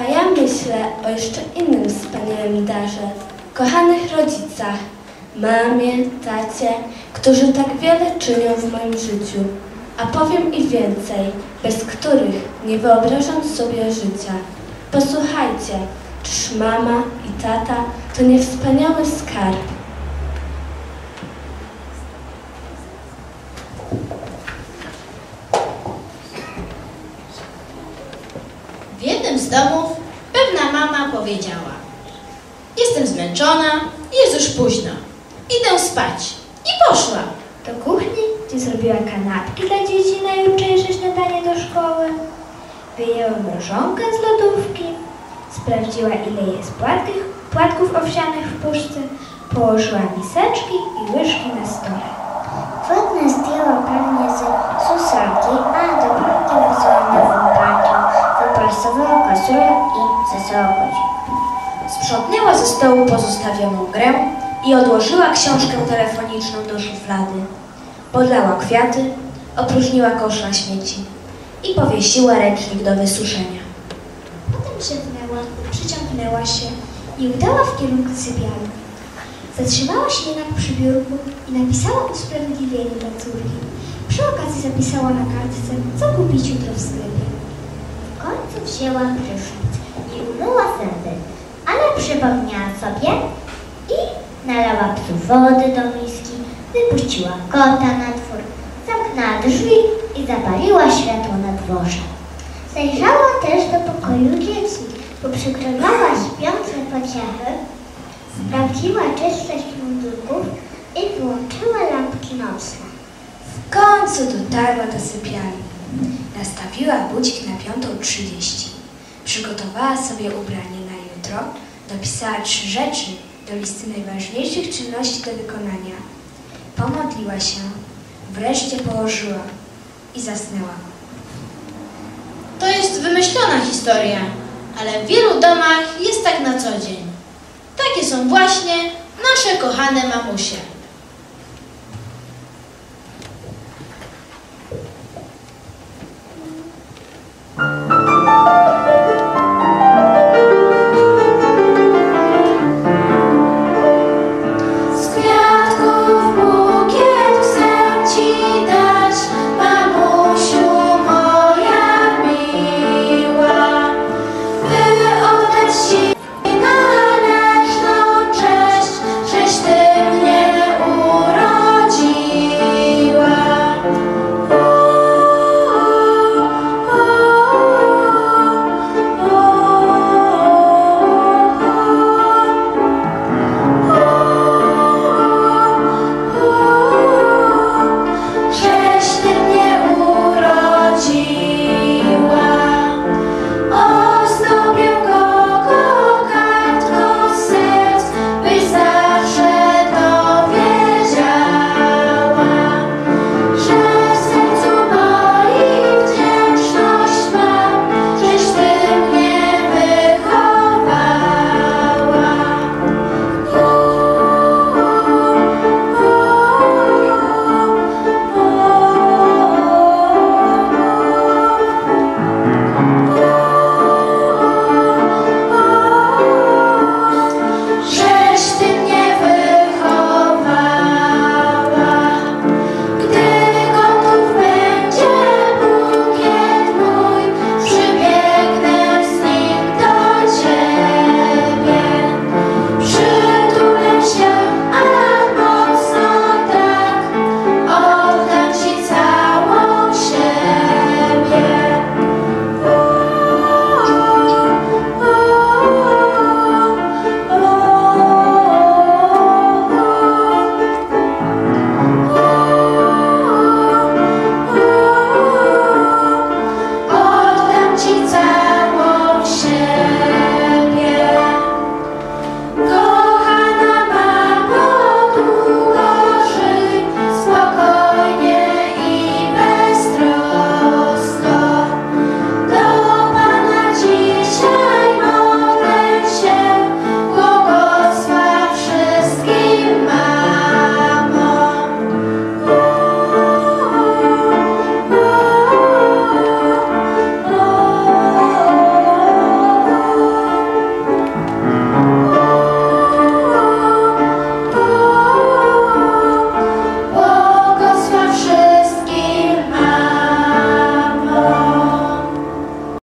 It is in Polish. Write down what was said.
A ja myślę o jeszcze innym wspaniałym darze. Kochanych rodzicach, mamie, tacie, którzy tak wiele czynią w moim życiu. A powiem i więcej, bez których nie wyobrażam sobie życia. Posłuchajcie, czyż mama i tata to nie wspaniały skarb? W jednym z domów mama powiedziała Jestem zmęczona, jest już późno. Idę spać. I poszła. Do kuchni, gdzie zrobiła kanapki dla dzieci na jutrzejsze śniadanie do szkoły. Wyjęła mrożonkę z lodówki. Sprawdziła, ile jest płatków, płatków owsianych w puszce. Położyła miseczki i łyżki na stole. Wodne zdjęła pewnie z susanki, a do godzinę. Sprzątnęła ze stołu pozostawioną grę i odłożyła książkę telefoniczną do szuflady. Podlała kwiaty, opróżniła kosz na śmieci i powiesiła ręcznik do wysuszenia. Potem szepnęła, przyciągnęła się i udała w kierunku sypialni. Zatrzymała się jednak przy biurku i napisała usprawiedliwienie dla córki. Przy okazji zapisała na kartce, co kupić jutro w sklepie. Wzięła prysznic i umyła zęby, ale przypomniała sobie i nalała psu wody do miski, wypuściła kota na dwór, zamknęła drzwi i zapaliła światło na dworze. Zajrzała też do pokoju dzieci, poprzykrywała śpiące pociechy, sprawdziła czystość mundurków i wyłączyła lampki nocne. W końcu dotarła do sypialni. Nastawiła budzik na 5.30. Przygotowała sobie ubranie na jutro, dopisała trzy rzeczy do listy najważniejszych czynności do wykonania. Pomodliła się, wreszcie położyła i zasnęła. To jest wymyślona historia, ale w wielu domach jest tak na co dzień. Takie są właśnie nasze kochane mamusie.